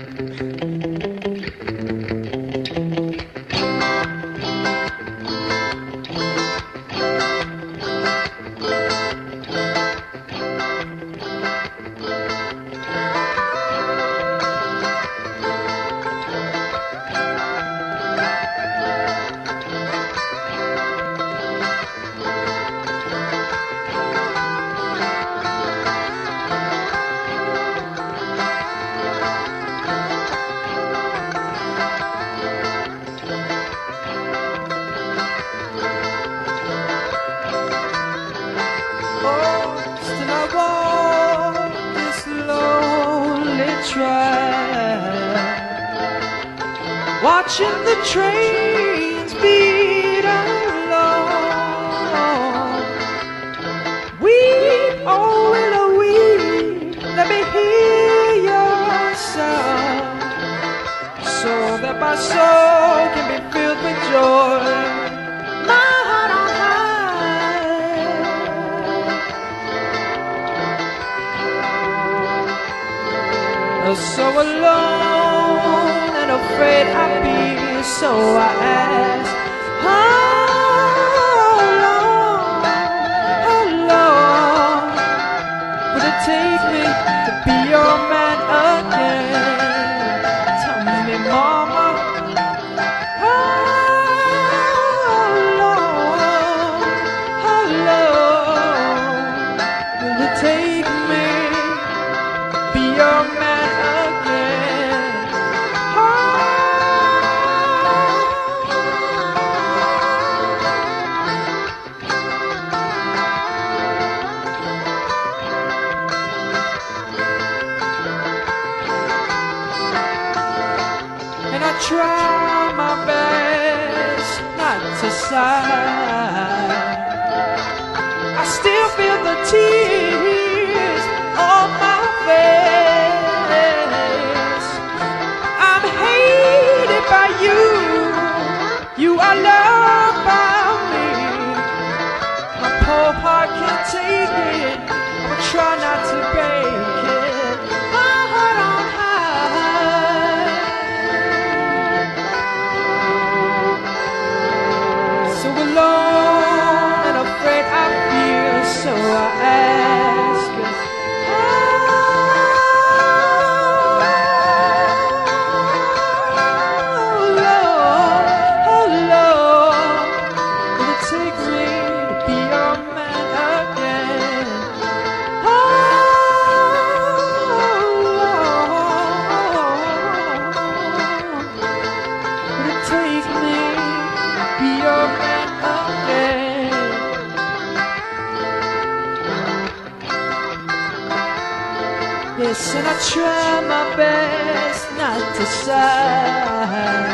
Oh, watching the trains beat along. Weep, oh willow, weep, let me hear your sound, so that my soul can be filled with joy. So alone and afraid I'd be, so I try my best not to sigh. Yes, and I try my best not to sigh.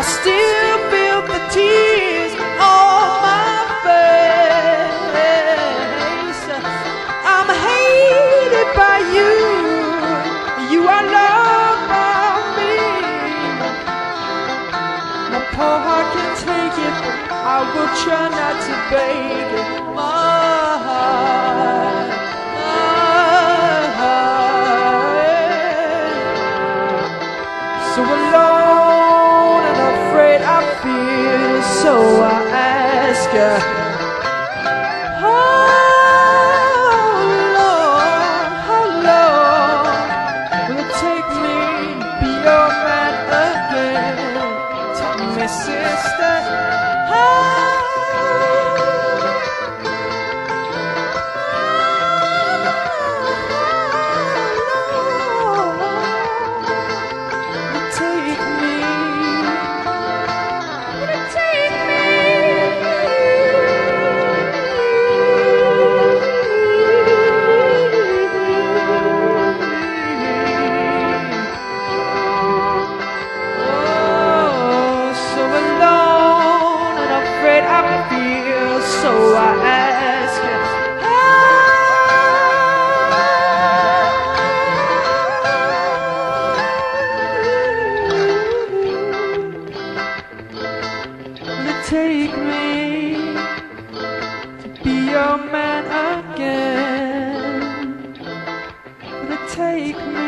I still feel the tears on my face. I'm hated by you. You are loved by me. My poor heart can take it. I will try not to break it. My So alone and afraid I feel, so I ask her. How long, how long will it take me to be your man again? Sister, man again? It take me